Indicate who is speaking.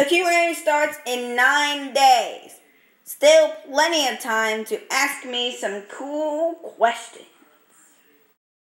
Speaker 1: The Q&A starts in 9 days. Still plenty of time to ask me some cool questions.